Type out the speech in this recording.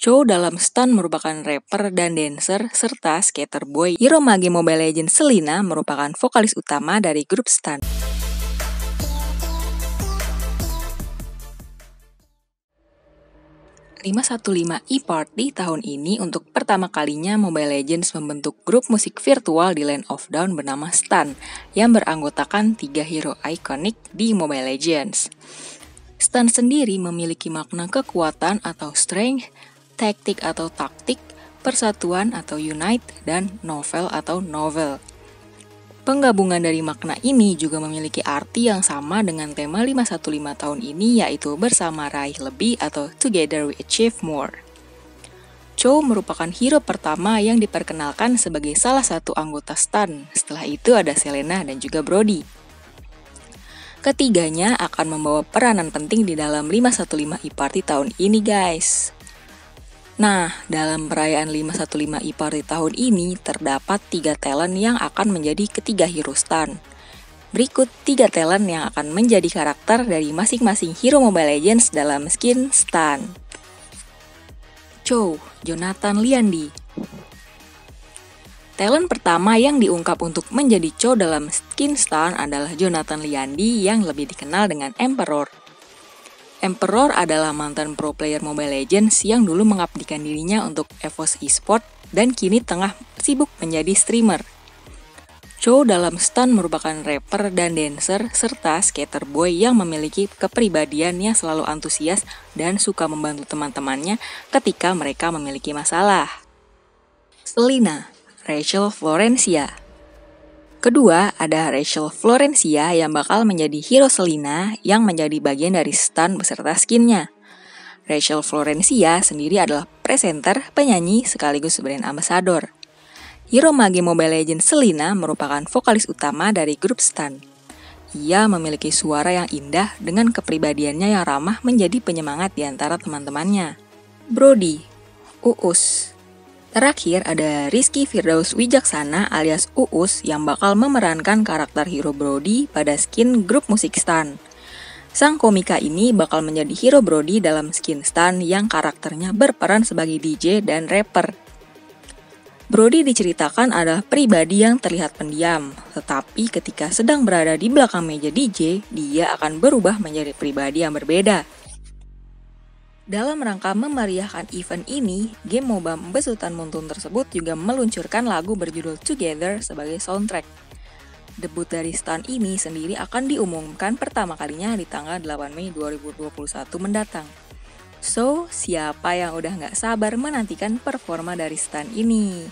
Chow dalam Stan merupakan rapper dan dancer, serta skater boy. Hiromage Mobile Legends Selina merupakan vokalis utama dari grup Stan. ...515 e-party tahun ini untuk pertama kalinya Mobile Legends membentuk grup musik virtual di Land of Dawn bernama Stan yang beranggotakan tiga hero ikonik di Mobile Legends. Stan sendiri memiliki makna kekuatan atau strength, taktik atau taktik, persatuan atau unite, dan novel atau novel. Penggabungan dari makna ini juga memiliki arti yang sama dengan tema 515 tahun ini yaitu bersama raih lebih atau together we achieve more. Chow merupakan hero pertama yang diperkenalkan sebagai salah satu anggota Stan. Setelah itu ada Selena dan juga Brody. Ketiganya akan membawa peranan penting di dalam 515 e-party tahun ini guys. Nah, dalam perayaan 515 IPARI tahun ini terdapat tiga talent yang akan menjadi ketiga hero stan. Berikut tiga talent yang akan menjadi karakter dari masing-masing hero Mobile Legends dalam skin stan. Chow, Jonathan Liandi. Talent pertama yang diungkap untuk menjadi Chow dalam skin stan adalah Jonathan Liandi yang lebih dikenal dengan Emperor. Emperor adalah mantan pro player Mobile Legends yang dulu mengabdikan dirinya untuk EVOS Esport dan kini tengah sibuk menjadi streamer. Chow dalam Stan merupakan rapper dan dancer serta skater boy yang memiliki kepribadian yang selalu antusias dan suka membantu teman-temannya ketika mereka memiliki masalah. Selina, Rachel Florencia Kedua, ada Rachel Florencia yang bakal menjadi hero Selina yang menjadi bagian dari stan beserta skinnya. Rachel Florencia sendiri adalah presenter, penyanyi, sekaligus brand ambassador. Hero Mage Mobile Legends Selina merupakan vokalis utama dari grup Stan. Ia memiliki suara yang indah dengan kepribadiannya yang ramah menjadi penyemangat di antara teman-temannya. Brody, Uus, Terakhir ada Rizky Firdaus Wijaksana alias Uus yang bakal memerankan karakter hero Brody pada skin grup musik Stan. Sang komika ini bakal menjadi hero Brody dalam skin Stan yang karakternya berperan sebagai DJ dan rapper. Brody diceritakan adalah pribadi yang terlihat pendiam, tetapi ketika sedang berada di belakang meja DJ, dia akan berubah menjadi pribadi yang berbeda. Dalam rangka memeriahkan event ini, game MOBA besutan Muntun tersebut juga meluncurkan lagu berjudul Together sebagai soundtrack. Debut dari Stan ini sendiri akan diumumkan pertama kalinya di tanggal 8 Mei 2021 mendatang. So, siapa yang udah nggak sabar menantikan performa dari Stan ini?